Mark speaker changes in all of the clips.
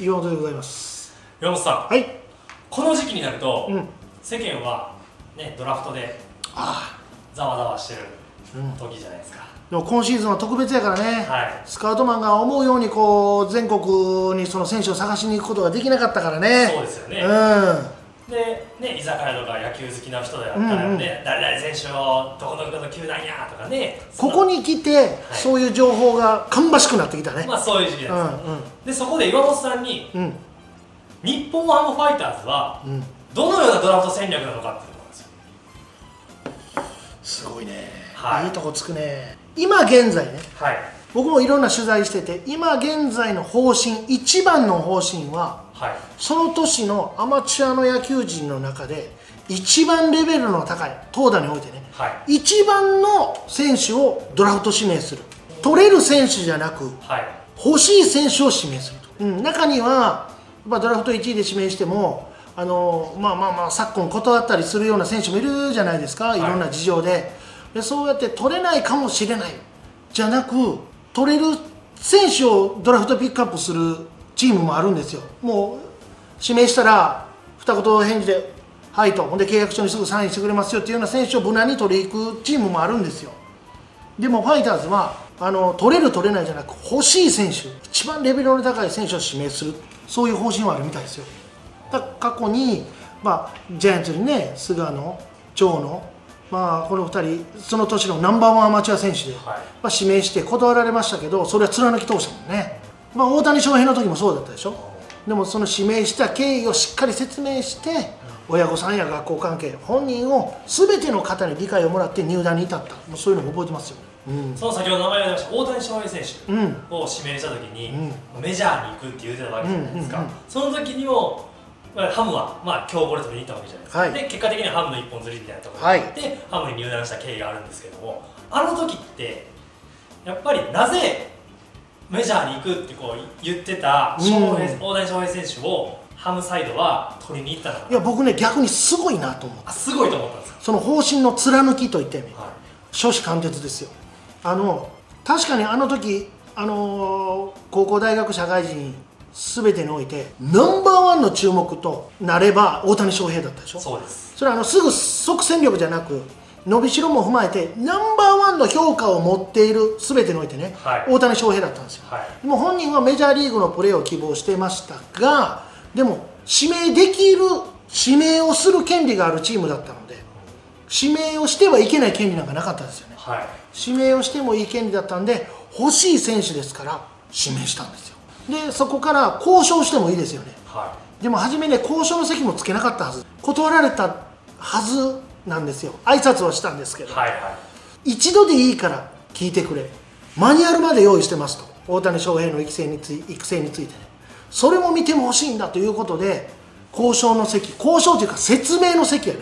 Speaker 1: 岩本でございます。
Speaker 2: 岩本さん。
Speaker 1: はい。
Speaker 2: この時期になると、
Speaker 1: うん。
Speaker 2: 世間はねドラフトで
Speaker 1: あ
Speaker 2: ざわざわしてる時じゃないですか、
Speaker 1: でも今シーズンは特別やからね、
Speaker 2: はい。
Speaker 1: スカウトマンが思うようにこう全国にその選手を探しに行くことができなかったからね。
Speaker 2: そうですよね、
Speaker 1: うん
Speaker 2: でね居酒屋とか野球好きな人だったらね、
Speaker 1: うんうん。
Speaker 2: 誰々選手をどこどこの球団やとかね
Speaker 1: ここに来て、そういう情報が芳しくなってきたね、
Speaker 2: まあそういう時期
Speaker 1: う
Speaker 2: なんです、
Speaker 1: ん。
Speaker 2: でそこで岩本さんに
Speaker 1: うん。うん
Speaker 2: 日本ハムファイターズは
Speaker 1: うん。
Speaker 2: どのようなドラフト戦略なのかっていうところなんです。よ
Speaker 1: すごいね、
Speaker 2: はい。
Speaker 1: いいとこつくね。今現在ね
Speaker 2: はい。
Speaker 1: 僕もいろんな取材してて今現在の方針一番の方針は
Speaker 2: はい。
Speaker 1: その年のアマチュアの野球人の中で一番レベルの高い投打においてね。
Speaker 2: はい。
Speaker 1: 一番の選手をドラフト指名する。取れる選手じゃなく
Speaker 2: はい。
Speaker 1: 欲しい選手を指名すると、うん、中にはやっぱドラフト1位で指名してもあのまあまあまあ昨今断ったりするような選手もいるじゃないですか、い、ろんな事情で。でそうやって取れないかもしれない。じゃなく取れる選手をドラフトピックアップするチームもあるんですよ。もう指名したら二言返事で「はい」と。ほんで契約書にすぐサインしてくれますよっていうような選手を無難に取りに行くチームもあるんですよ。でもファイターズはあの取れる取れないじゃなく欲しい選手一番レベルの高い選手を指名する。そういう方針はあるみたいですよ。だ過去に、まあ、ジャイアンツにね菅野長野まあこの2人その年のナンバーワンアマチュア選手で、
Speaker 2: はい。
Speaker 1: まあ、指名して断られましたけどそれは貫き通したもんね、まあ、大谷翔平の時もそうだったでしょ？でもその指名した経緯をしっかり説明して親御さんや学校関係本人を全ての方に理解をもらって入団に至った。もうそういうのも覚えてますよ、うん。
Speaker 2: その先ほど名前が出ました大谷翔平選手。
Speaker 1: うん。
Speaker 2: を指名した時に、
Speaker 1: う
Speaker 2: メジャーに行くって言ってたわけじゃないですか、
Speaker 1: うんうんうん。
Speaker 2: その時にもまあハムは、まあ、強豪で取りに行ったわけじゃないですか、
Speaker 1: はい。
Speaker 2: で結果的にはハムの一本釣りみたいなところ
Speaker 1: はい
Speaker 2: に行って、ハムに入団した経緯があるんですけどもあの時ってやっぱりなぜメジャーに行くってこう言ってた翔平、
Speaker 1: うん
Speaker 2: 大谷翔平選手をハムサイドは取りに行ったのか
Speaker 1: いや僕ね逆にすごいなと思う
Speaker 2: あすごいと思ったんですか、
Speaker 1: その方針の貫きといった意味
Speaker 2: は
Speaker 1: 初子貫徹ですよ。あの確かにあの時あのー高校大学社会人全てにおいてナンバーワンの注目となれば大谷翔平だったでしょ？
Speaker 2: い、そうです。
Speaker 1: それはあのすぐ即戦力じゃなく伸びしろも踏まえてナンバーワンの評価を持っている全てにおいてね、
Speaker 2: はい。
Speaker 1: 大谷翔平だったんですよ。
Speaker 2: はい。
Speaker 1: でも本人はメジャーリーグのプレーを希望してましたがでも指名できる指名をする権利があるチームだったので指名をしてはいけない権利なんかなかったですよね。
Speaker 2: はい。
Speaker 1: 指名をしてもいい権利だったんで欲しい選手ですから指名したんですよ。でそこから交渉してもいいですよね。
Speaker 2: は
Speaker 1: でも初めね交渉の席もつけなかったはず。断られたはずなんですよ。挨拶はしたんですけど、
Speaker 2: いはいはい。
Speaker 1: 一度でいいから聞いてくれ。マニュアルまで用意してますと。大谷翔平の育成につい育成についてね。それも見ても欲しいんだということで交渉の席交渉というか説明の席やね。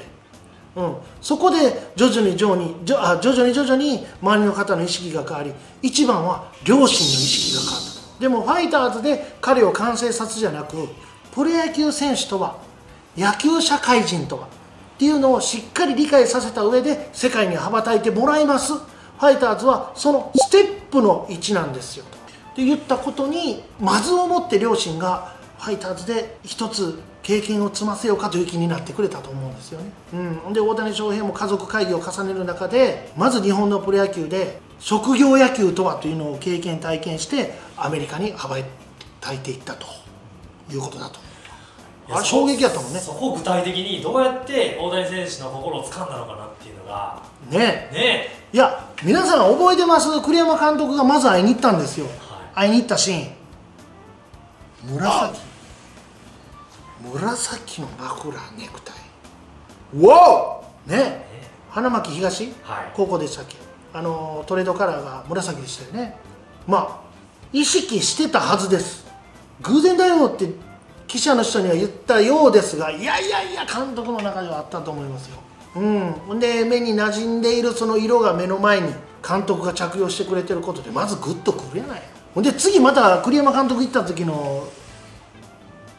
Speaker 1: うん、そこで徐々に徐々に徐々に徐々に周りの方の意識が変わり一番は両親の意識が変わった。でもファイターズで彼を完成させじゃなくプロ野球選手とは野球社会人とはっていうのをしっかり理解させた上で世界に羽ばたいてもらいます。ファイターズはそのステップの1なんですよ。って言ったことにまずをもって両親がファイターズで一つ経験を積ませようかという気になってくれたと思うんですよね、うん、で大谷翔平も家族会議を重ねる中でまず日本のプロ野球で職業野球とはというのを経験体験してアメリカに羽ばたいていったということだと。あれ衝撃やったもんね。
Speaker 2: そこ具体的にどうやって大谷選手の心を掴んだのかなっていうのが。
Speaker 1: ね。
Speaker 2: ね。
Speaker 1: いや皆さん覚えてます？栗山監督がまず会いに行ったんですよ、
Speaker 2: は
Speaker 1: 会いに行ったシーン。紫。紫のマフラーネクタイ。わお！ね。
Speaker 2: ね。
Speaker 1: 花巻東？
Speaker 2: はい。
Speaker 1: 高校でしたっけ？あのトレードカラーが紫でしたよね。まあ意識してたはずです。偶然だよって記者の人には言ったようですがいやいやいや監督の中ではあったと思いますよ。うん。で目に馴染んでいるその色が目の前に監督が着用してくれてることでまずグッとくるやない。ほんで次また栗山監督行った時の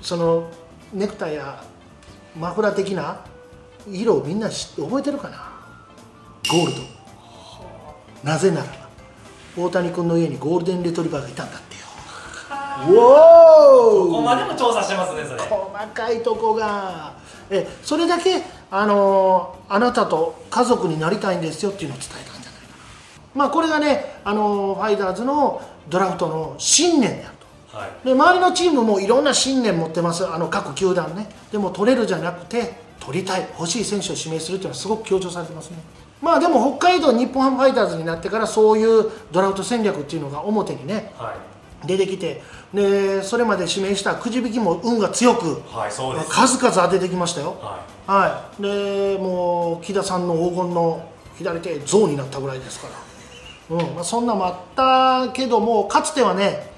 Speaker 1: そのネクタイやマフラー的な色をみんな覚えてるかな？ゴールド。なぜなら大谷君の家にゴールデンレトリバーがいたんだって。
Speaker 2: ここまでも調査してますねそれ。
Speaker 1: 細かいとこが。えそれだけ、あのーあなたと家族になりたいんですよっていうのを伝えたんじゃないかな。まあこれがね、あのーファイターズのドラフトの信念であると。
Speaker 2: はい。
Speaker 1: で周りのチームもいろんな信念持ってます。あの各球団ね。でも取れるじゃなくて取りたい欲しい選手を指名するっていうのはすごく強調されてますね。まあでも北海道日本ハムファイターズになってからそういうドラフト戦略っていうのが表にね
Speaker 2: はい
Speaker 1: 出てきてでそれまで指名したくじ引きも運が強く
Speaker 2: はいそうです。
Speaker 1: 数々当ててきましたよ。
Speaker 2: は
Speaker 1: はい。でもう木田さんの黄金の左手象になったぐらいですから、うん。まあ、そんなもあったけどもかつてはね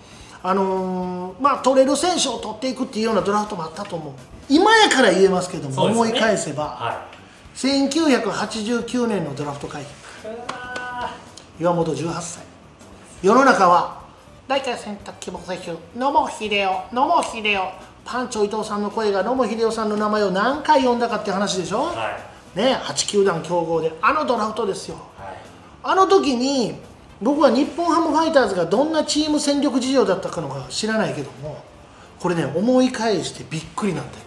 Speaker 1: あのーまあ取れる選手を取っていくっていうようなドラフトもあったと思う。今やから言えますけども、
Speaker 2: ね。
Speaker 1: 思い返せば、
Speaker 2: は
Speaker 1: 1989年のドラフト会議。岩本18歳。世の中は大会選択希望選手野茂英雄野茂英雄パンチョ伊藤さんの声が野茂英雄さんの名前を何回呼んだかっていう話でしょ、
Speaker 2: ーはい。
Speaker 1: ね8球団競合で。あのドラフトですよ。
Speaker 2: はい。
Speaker 1: あの時に僕は日本ハムファイターズがどんなチーム戦力事情だったかのか知らないけどもこれね思い返してびっくりなんだ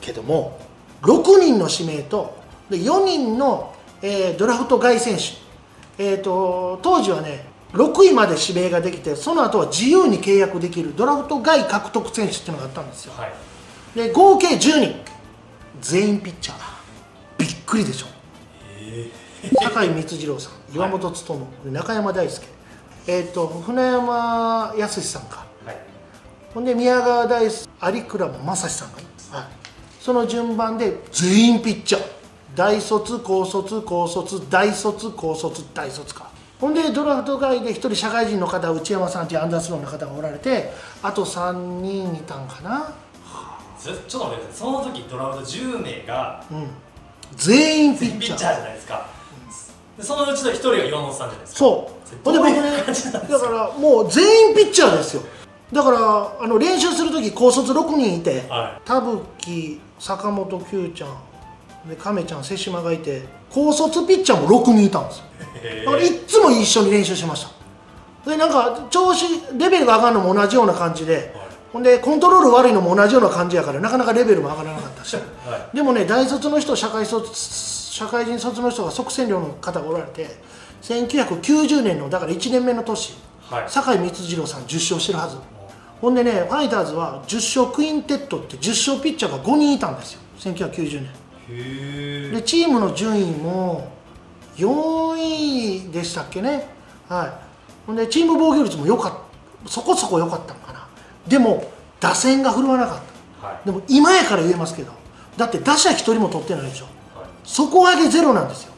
Speaker 1: けども6人の指名とで4人の、えードラフト外選手、えー、と当時はね6位まで指名ができてその後は自由に契約できるドラフト外獲得選手っていうのがあったんですよ。
Speaker 2: はい。
Speaker 1: で合計10人。全員ピッチャー。びっくりでしょ。
Speaker 2: え
Speaker 1: 酒井光次郎さん岩本勉、中山大輔。えっ、と船山康さんか。
Speaker 2: ーはい。
Speaker 1: ほんで宮川大輔有倉正史さんかな、はい、その順番で全員ピッチャー。大卒高卒高卒大卒高卒大卒かほんでドラフト外で1人社会人の方内山さんというアンダースローの方がおられてあと3人いたんかな？
Speaker 2: ずちょっと待ってその時ドラフト10名が
Speaker 1: うん。全員ピッチャー。
Speaker 2: じゃないですか。でそのうちの1人が岩本さんじゃないですか。
Speaker 1: そう。ほんで僕ねだからもう全員ピッチャーですよ。だからあの練習する時高卒6人いて
Speaker 2: は
Speaker 1: 田吹坂本九ちゃんで亀ちゃん瀬島がいて高卒ピッチャーも6人いたんですよ。
Speaker 2: い
Speaker 1: だからいっつも一緒に練習しました。でなんか調子レベルが上がるのも同じような感じでほんでコントロール悪いのも同じような感じやからなかなかレベルも上がらなかったし
Speaker 2: は
Speaker 1: でもね大卒の人社会卒社会人卒の人が即戦力の方がおられて1990年のだから1年目の年
Speaker 2: いはい。
Speaker 1: 酒井光次郎さん10勝してるはずほんでねファイターズは10勝クインテットって10勝ピッチャーが5人いたんですよ。1990年
Speaker 2: へ
Speaker 1: でチームの順位も4位でしたっけね。はい。ほんでチーム防御率も良かった。そこそこ良かったのかな。でも打線が振るわなかった。
Speaker 2: はい。
Speaker 1: でも今やから言えますけどだって打者1人も取ってないでしょ。
Speaker 2: はい。
Speaker 1: 底上げゼロなんですよ。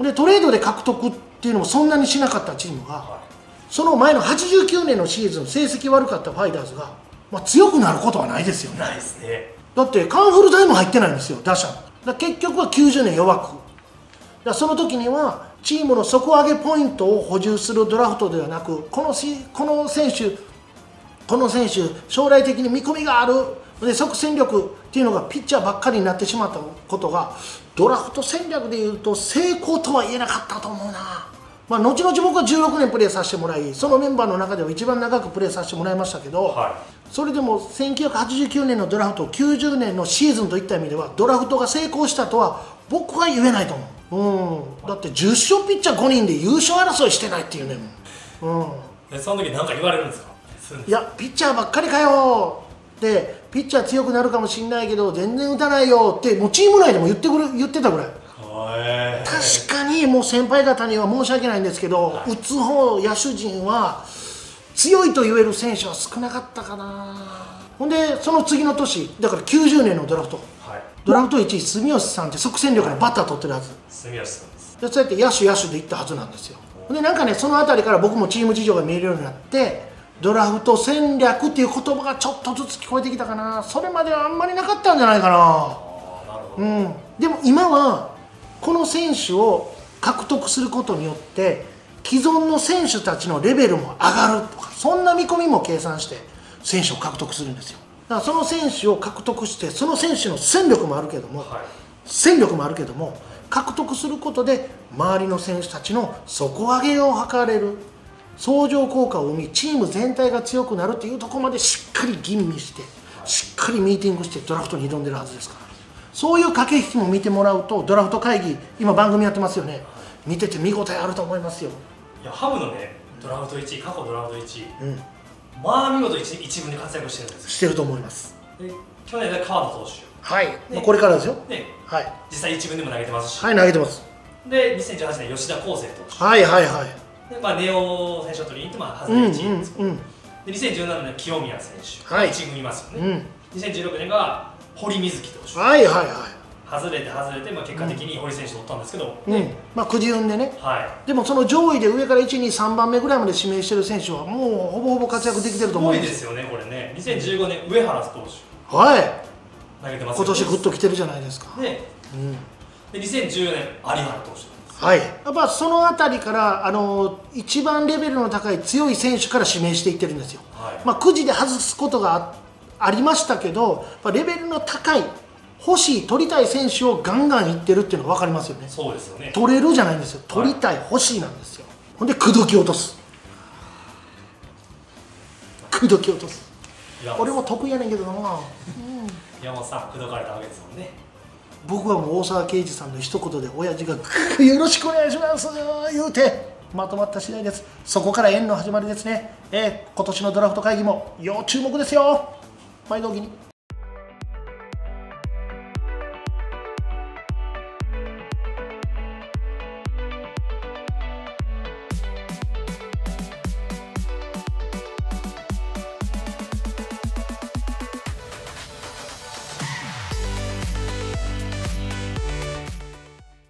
Speaker 1: でトレードで獲得っていうのもそんなにしなかったチームが
Speaker 2: は
Speaker 1: その前の89年のシーズン成績悪かったファイターズが、まあ、強くなることはないですよね。
Speaker 2: いないですね。
Speaker 1: だってカンフル剤も入ってないんですよ打者。だ結局は90年弱くだその時にはチームの底上げポイントを補充するドラフトではなくこのしこの選手この選手将来的に見込みがあるで即戦力っていうのがピッチャーばっかりになってしまったことがドラフト戦略でいうと成功とは言えなかったと思うな、まあ、後々僕は16年プレーさせてもらいそのメンバーの中では一番長くプレーさせてもらいましたけど、
Speaker 2: は
Speaker 1: それでも1989年のドラフト90年のシーズンといった意味ではドラフトが成功したとは僕は言えないと思う、うん、だって10勝ピッチャー5人で優勝争いしてないっていうね、うん、
Speaker 2: いでその時何か言われるんですか？
Speaker 1: いやピッチャーばっかりかよ。でピッチャー強くなるかもしれないけど全然打たないよってもうチーム内でも言ってくる言ってたぐらい。
Speaker 2: はい
Speaker 1: 確かにもう先輩方には申し訳ないんですけど、
Speaker 2: はい。
Speaker 1: 打つ方野手陣は強いと言える選手は少なかったかな。ほんでその次の年だから90年のドラフト。
Speaker 2: はい
Speaker 1: ドラフト1位住吉さんって即戦力のバッター取ってるはず。
Speaker 2: 住吉さんです。
Speaker 1: でそうやって野手野手でいったはずなんですよ。でなんかねその辺りから僕もチーム事情が見えるようになってドラフト戦略っていう言葉がちょっとずつ聞こえてきたかな。それまではあんまりなかったんじゃないかな。
Speaker 2: ああなるほど、
Speaker 1: うん、でも今はこの選手を獲得することによって既存の選手たちのレベルも上がるとかそんな見込みも計算して選手を獲得するんですよ。だからその選手を獲得してその選手の戦力もあるけども
Speaker 2: はい。
Speaker 1: 戦力もあるけども獲得することで周りの選手たちの底上げを図れる相乗効果を生みチーム全体が強くなるっていうところまでしっかり吟味してしっかりミーティングしてドラフトに挑んでるはずですから。そういう駆け引きも見てもらうとドラフト会議今番組やってますよね。見てて見応えあると思いますよ、
Speaker 2: いやハムのねドラフト1位過去ドラフト1位
Speaker 1: うん、
Speaker 2: まあ見事一一軍で活躍してるんです。よ
Speaker 1: してると思います。
Speaker 2: で去年で川野投手。
Speaker 1: はい、まあこれからですよ。
Speaker 2: で
Speaker 1: はい。
Speaker 2: 実際一軍でも投げてますし、
Speaker 1: はい投げてます。
Speaker 2: で2018年吉田康生投手、
Speaker 1: はいはいはい。
Speaker 2: でまあ、ネオ選手を取りに行って、まあ、外れ
Speaker 1: うんうん
Speaker 2: 1位ですけど、
Speaker 1: うん
Speaker 2: で2017年清宮選手、
Speaker 1: はい。
Speaker 2: 一軍いますよね、
Speaker 1: うん。
Speaker 2: 2016年が堀瑞希投手、
Speaker 1: はいはいは
Speaker 2: 外れて外れて、まあ、結果的に堀選手取ったんですけど、
Speaker 1: いうん。まあくじ運でね。
Speaker 2: はい。
Speaker 1: でもその上位で上から1、2、3番目ぐらいまで指名してる選手はもうほぼほぼ活躍できてると
Speaker 2: す
Speaker 1: 思います。
Speaker 2: ごいですよね、これね、2015年、上原投手、
Speaker 1: はい。
Speaker 2: 投げてます
Speaker 1: 今年グッと来てるじゃないですか、
Speaker 2: で
Speaker 1: うん、
Speaker 2: で2014年、有原投手
Speaker 1: はい。やっぱそのあたりからあの一番レベルの高い強い選手から指名していってるんですよ、
Speaker 2: はい。
Speaker 1: まあ、くじで外すことがあありましたけどやっぱレベルの高い欲しい取りたい選手をガンガンいってるっていうのが分かりますよね。
Speaker 2: そうですよね、
Speaker 1: 取れるじゃないんですよ。取りたい、欲しいなんですよ。ほんで口説き落とす。口説き落とす。俺も得意やねんけどな。
Speaker 2: 山本さん、口説かれたわけですもんね。
Speaker 1: 僕はもう大沢啓二さんの一言で親父がよろしくお願いします言うてまとまった次第です。そこから縁の始まりですね、えー今年のドラフト会議も要注目ですよ。毎度お気に